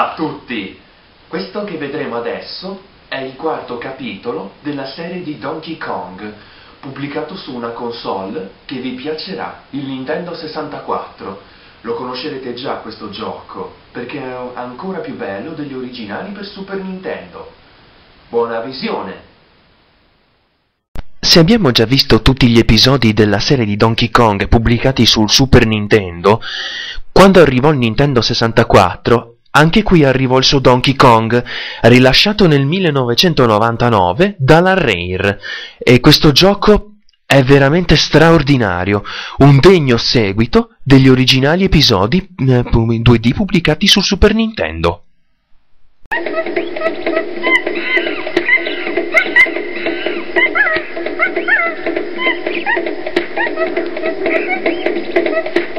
a tutti! Questo che vedremo adesso è il quarto capitolo della serie di Donkey Kong, pubblicato su una console che vi piacerà, il Nintendo 64. Lo conoscerete già questo gioco, perché è ancora più bello degli originali per Super Nintendo. Buona visione! Se abbiamo già visto tutti gli episodi della serie di Donkey Kong pubblicati sul Super Nintendo, quando arrivò il Nintendo 64 anche qui arrivò il suo Donkey Kong, rilasciato nel 1999 dalla Rare, e questo gioco è veramente straordinario, un degno seguito degli originali episodi 2D eh, pubblicati sul Super Nintendo.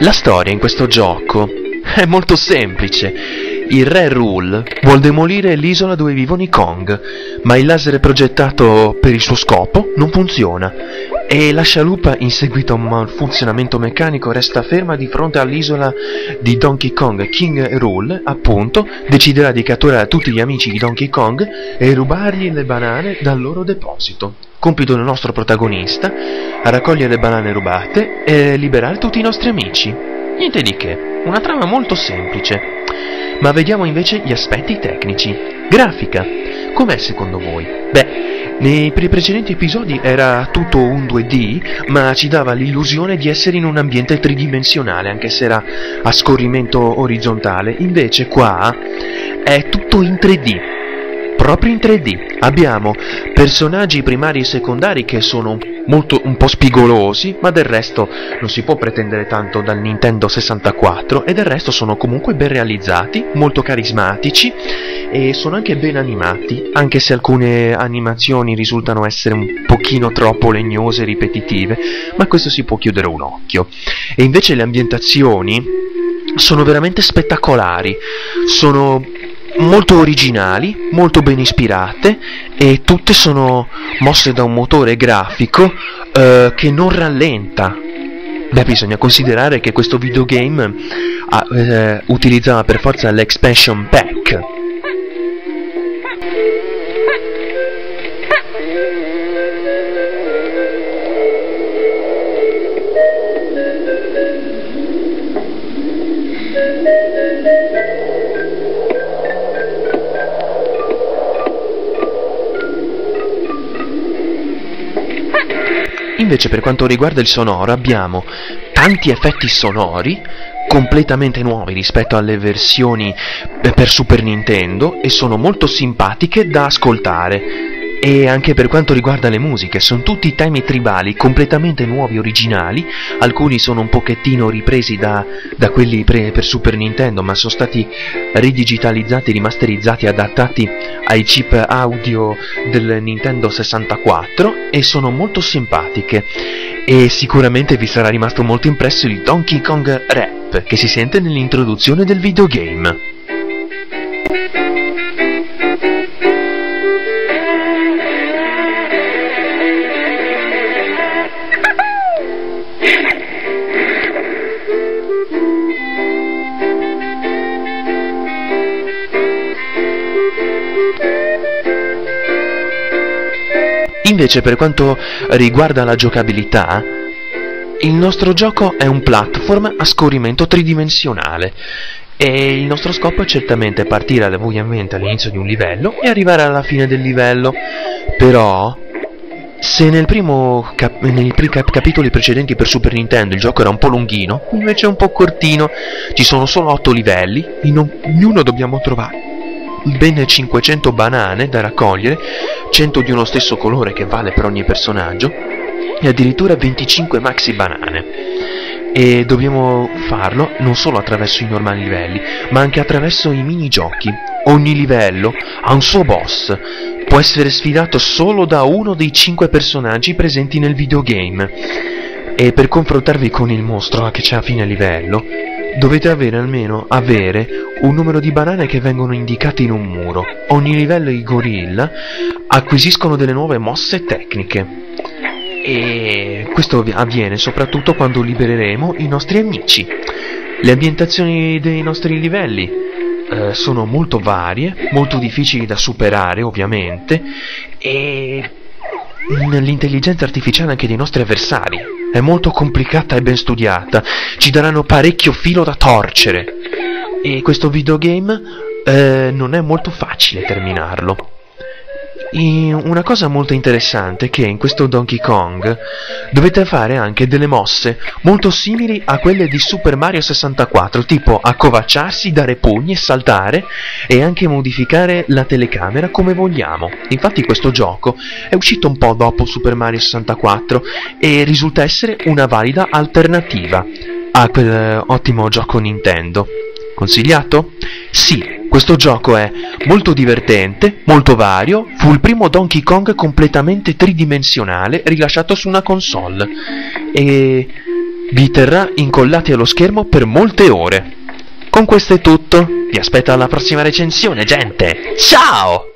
La storia in questo gioco è molto semplice. Il re Rule vuole demolire l'isola dove vivono i Kong, ma il laser progettato per il suo scopo non funziona e la scialuppa, in seguito a un malfunzionamento meccanico, resta ferma di fronte all'isola di Donkey Kong. King Rule, appunto, deciderà di catturare tutti gli amici di Donkey Kong e rubargli le banane dal loro deposito. Compito del nostro protagonista, raccogliere banane rubate e liberare tutti i nostri amici. Niente di che, una trama molto semplice. Ma vediamo invece gli aspetti tecnici. Grafica. Com'è secondo voi? Beh, nei precedenti episodi era tutto un 2D, ma ci dava l'illusione di essere in un ambiente tridimensionale, anche se era a scorrimento orizzontale. Invece qua è tutto in 3D proprio in 3D. Abbiamo personaggi primari e secondari che sono molto, un po' spigolosi, ma del resto non si può pretendere tanto dal Nintendo 64 e del resto sono comunque ben realizzati, molto carismatici e sono anche ben animati, anche se alcune animazioni risultano essere un pochino troppo legnose e ripetitive, ma questo si può chiudere un occhio. E invece le ambientazioni sono veramente spettacolari, sono molto originali, molto ben ispirate e tutte sono mosse da un motore grafico eh, che non rallenta. Beh, bisogna considerare che questo videogame ah, eh, utilizzava per forza l'expansion pack Invece per quanto riguarda il sonoro abbiamo tanti effetti sonori completamente nuovi rispetto alle versioni eh, per Super Nintendo e sono molto simpatiche da ascoltare e anche per quanto riguarda le musiche, sono tutti temi tribali completamente nuovi, originali, alcuni sono un pochettino ripresi da, da quelli pre, per Super Nintendo, ma sono stati ridigitalizzati, rimasterizzati, adattati ai chip audio del Nintendo 64 e sono molto simpatiche. E sicuramente vi sarà rimasto molto impresso il Donkey Kong Rap che si sente nell'introduzione del videogame. Invece per quanto riguarda la giocabilità, il nostro gioco è un platform a scorrimento tridimensionale e il nostro scopo è certamente partire ovviamente all'inizio di un livello e arrivare alla fine del livello, però se nel primo cap- nei cap- capitoli precedenti per Super Nintendo il gioco era un po' lunghino, invece è un po' cortino, ci sono solo 8 livelli, in ognuno dobbiamo trovare ben 500 banane da raccogliere, 100 di uno stesso colore che vale per ogni personaggio e addirittura 25 maxi banane. E dobbiamo farlo non solo attraverso i normali livelli, ma anche attraverso i minigiochi. Ogni livello ha un suo boss, può essere sfidato solo da uno dei 5 personaggi presenti nel videogame. E per confrontarvi con il mostro che c'è a fine livello, dovete avere almeno avere un numero di banane che vengono indicate in un muro. Ogni livello i gorilla acquisiscono delle nuove mosse tecniche. E questo avviene soprattutto quando libereremo i nostri amici. Le ambientazioni dei nostri livelli eh, sono molto varie, molto difficili da superare ovviamente e l'intelligenza artificiale anche dei nostri avversari è molto complicata e ben studiata, ci daranno parecchio filo da torcere e questo videogame eh, non è molto facile terminarlo. Una cosa molto interessante è che in questo Donkey Kong dovete fare anche delle mosse molto simili a quelle di Super Mario 64, tipo accovacciarsi, dare pugni, saltare e anche modificare la telecamera come vogliamo. Infatti questo gioco è uscito un po' dopo Super Mario 64 e risulta essere una valida alternativa a quel ottimo gioco Nintendo. Consigliato? Sì, questo gioco è molto divertente, molto vario, fu il primo Donkey Kong completamente tridimensionale rilasciato su una console e vi terrà incollati allo schermo per molte ore. Con questo è tutto, vi aspetto alla prossima recensione, gente! Ciao!